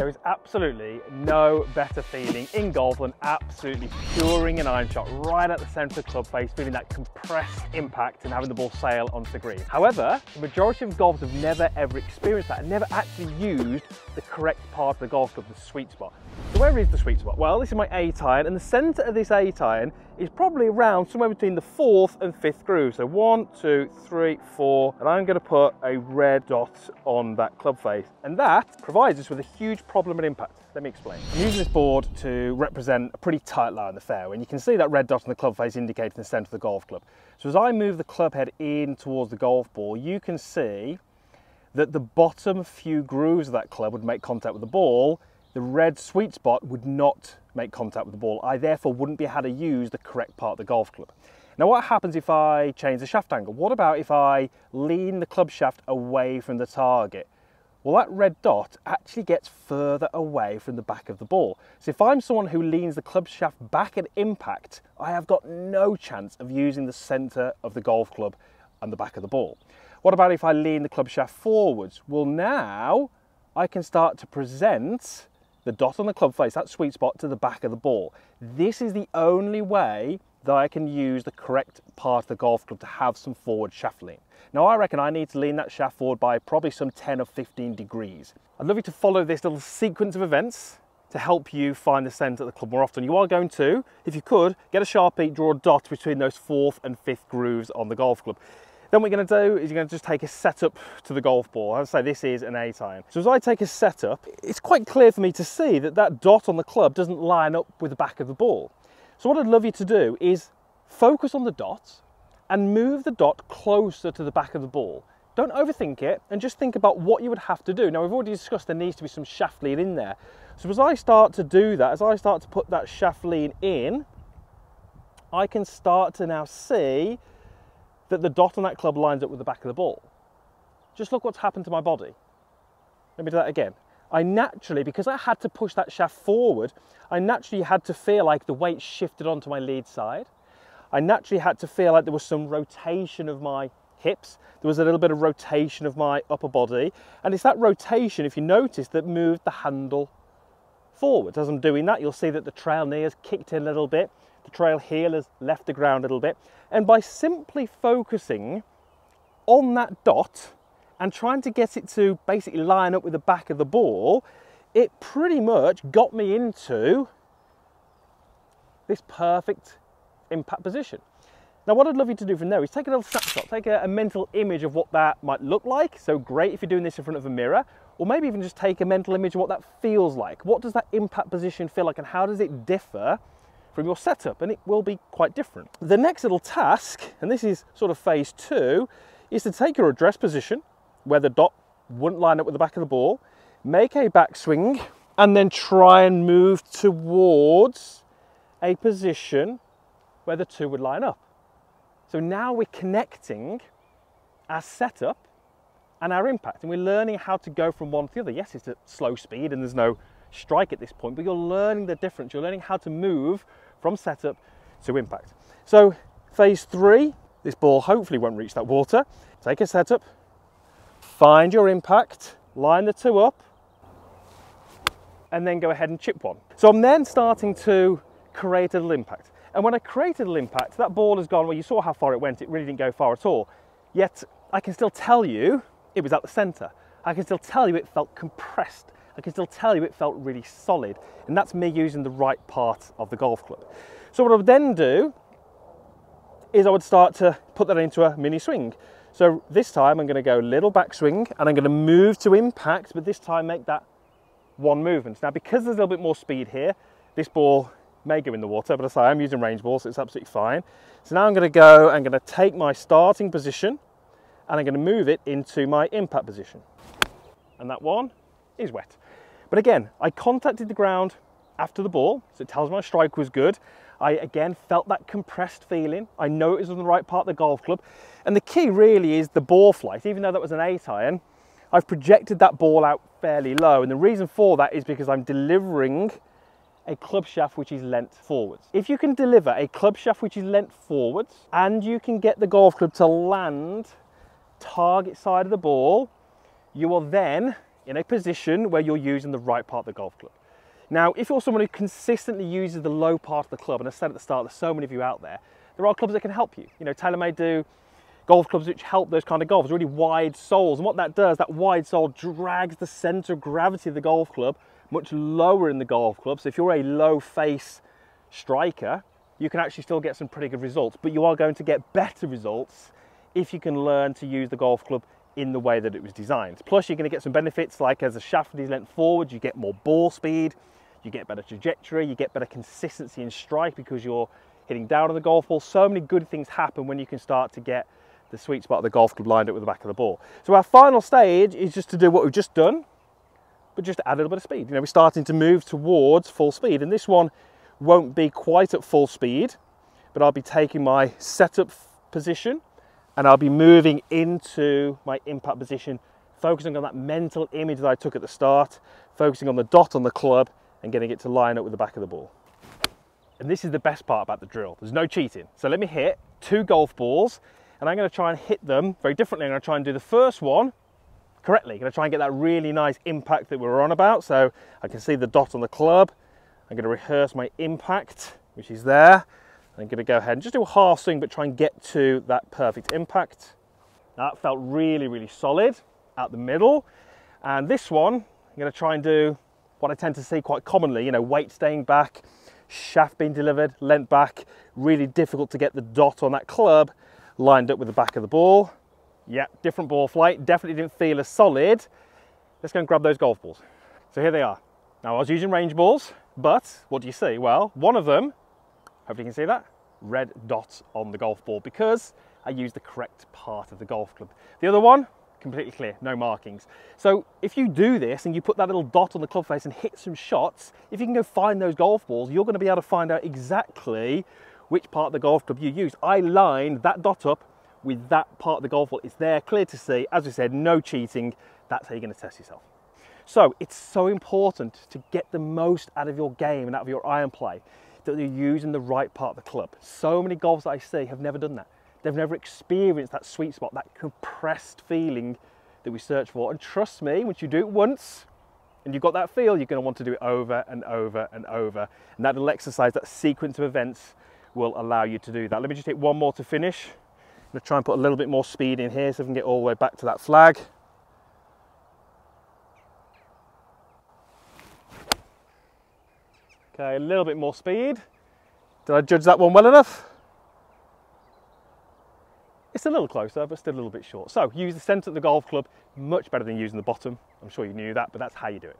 There is absolutely no better feeling in golf than absolutely puring an iron shot right at the centre of the club face, feeling that compressed impact and having the ball sail onto the green. However, the majority of golfers have never ever experienced that and never actually used the correct part of the golf club, the sweet spot. So where is the sweet spot? Well, this is my 8 iron and the centre of this 8 iron is probably around somewhere between the fourth and fifth groove. So one, two, three, four, and I'm gonna put a red dot on that club face. And that provides us with a huge problem and impact. Let me explain. I'm using this board to represent a pretty tight line on the fairway, and you can see that red dot on the club face indicating the centre of the golf club. So as I move the club head in towards the golf ball, you can see that the bottom few grooves of that club would make contact with the ball, the red sweet spot would not make contact with the ball. I therefore wouldn't be able to use the correct part of the golf club. Now what happens if I change the shaft angle? What about if I lean the club shaft away from the target? Well that red dot actually gets further away from the back of the ball. So if I'm someone who leans the club shaft back at impact, I have got no chance of using the centre of the golf club and the back of the ball. What about if I lean the club shaft forwards? Well now I can start to present the dot on the club face, that sweet spot to the back of the ball. This is the only way that I can use the correct part of the golf club to have some forward shaft lean. Now I reckon I need to lean that shaft forward by probably some 10 or 15 degrees. I'd love you to follow this little sequence of events to help you find the centre of the club more often. You are going to, if you could, get a Sharpie, draw a dot between those fourth and fifth grooves on the golf club. Then what you're gonna do is you're gonna just take a setup to the golf ball. I'd say, this is an eight iron. So as I take a setup, it's quite clear for me to see that that dot on the club doesn't line up with the back of the ball. So what I'd love you to do is focus on the dot and move the dot closer to the back of the ball. Don't overthink it and just think about what you would have to do. Now we've already discussed there needs to be some shaft lean in there. So as I start to do that, as I start to put that shaft lean in, I can start to now see that the dot on that club lines up with the back of the ball. Just look what's happened to my body. Let me do that again. I naturally, because I had to push that shaft forward, I naturally had to feel like the weight shifted onto my lead side. I naturally had to feel like there was some rotation of my hips. There was a little bit of rotation of my upper body. And it's that rotation, if you notice, that moved the handle forward. As I'm doing that, you'll see that the trail knee has kicked in a little bit. The trail heel has left the ground a little bit. And by simply focusing on that dot and trying to get it to basically line up with the back of the ball, it pretty much got me into this perfect impact position. Now what I'd love you to do from there is take a little snapshot, take a, a, mental image of what that might look like. So great if you're doing this in front of a mirror, or maybe even just take a mental image of what that feels like. What does that impact position feel like and how does it differ from your setup? And it will be quite different. The next little task, and this is sort of phase two, is to take your address position where the dot wouldn't line up with the back of the ball, make a backswing, and then try and move towards a position where the two would line up. So now we're connecting our setup and our impact, and we're learning how to go from one to the other. Yes, it's at slow speed and there's no strike at this point, but you're learning the difference. You're learning how to move from setup to impact. So phase three, this ball hopefully won't reach that water. Take a setup, find your impact, line the two up, and then go ahead and chip one. So I'm then starting to create a little impact. And when I created a little impact, that ball has gone, well, you saw how far it went, it really didn't go far at all. Yet I can still tell you it was at the center. I can still tell you it felt compressed. I can still tell you it felt really solid. And that's me using the right part of the golf club. So what I would then do is I would start to put that into a mini swing. So this time I'm gonna go a little backswing and I'm gonna move to impact, but this time make that one movement. Now because there's a little bit more speed here, this ball may go in the water, but as I I'm using range balls, so it's absolutely fine. So now I'm gonna go, I'm gonna take my starting position and I'm gonna move it into my impact position. And that one is wet. But again, I contacted the ground after the ball, so it tells me my strike was good. I again felt that compressed feeling. I know it was on the right part of the golf club. And the key really is the ball flight. Even though that was an eight iron, I've projected that ball out fairly low. And the reason for that is because I'm delivering a club shaft which is lent forwards. If you can deliver a club shaft which is lent forwards and you can get the golf club to land target side of the ball, you are then in a position where you're using the right part of the golf club. Now, if you're someone who consistently uses the low part of the club, and I said at the start, there's so many of you out there, there are clubs that can help you. You know, TaylorMade do golf clubs which help those kind of golfers, really wide soles. And what that does, that wide sole drags the center of gravity of the golf club much lower in the golf club. So if you're a low face striker, you can actually still get some pretty good results, but you are going to get better results if you can learn to use the golf club in the way that it was designed. Plus you're going to get some benefits like as the shaft is lent forward, you get more ball speed, you get better trajectory, you get better consistency in strike because you're hitting down on the golf ball. So many good things happen when you can start to get the sweet spot of the golf club lined up with the back of the ball. So our final stage is just to do what we've just done, but just add a little bit of speed. You know, we're starting to move towards full speed, and this one won't be quite at full speed, but I'll be taking my setup position and I'll be moving into my impact position, focusing on that mental image that I took at the start, focusing on the dot on the club and getting it to line up with the back of the ball. And this is the best part about the drill. There's no cheating. So let me hit two golf balls and I'm gonna try and hit them very differently. I'm gonna try and do the first one correctly. Gonna try and get that really nice impact that we were on about. So I can see the dot on the club. I'm gonna rehearse my impact, which is there. I'm gonna go ahead and just do a half swing, but try and get to that perfect impact. That felt really, really solid out the middle. And this one, I'm gonna try and do what I tend to see quite commonly, you know, weight staying back, shaft being delivered, lent back, really difficult to get the dot on that club lined up with the back of the ball. Yeah, different ball flight, definitely didn't feel as solid. Let's go and grab those golf balls. So here they are. Now I was using range balls, but what do you see? Well, one of them, hopefully you can see that, red dot on the golf ball because I used the correct part of the golf club. The other one, completely clear, no markings. So if you do this and you put that little dot on the club face and hit some shots, if you can go find those golf balls, you're gonna be able to find out exactly which part of the golf club you used. I lined that dot up with that part of the golf ball. It's there, clear to see. As we said, no cheating. That's how you're gonna test yourself. So it's so important to get the most out of your game and out of your iron play that you're using the right part of the club. So many golfers I see have never done that. They've never experienced that sweet spot, that compressed feeling that we search for. And trust me, once you do it once and you've got that feel, you're going to want to do it over and over and over. And that little exercise, that sequence of events will allow you to do that. Let me just take one more to finish. I'm to try and put a little bit more speed in here so I can get all the way back to that flag. Okay, a little bit more speed. Did I judge that one well enough? It's a little closer, but still a little bit short. So use the centre of the golf club much better than using the bottom. I'm sure you knew that, but that's how you do it.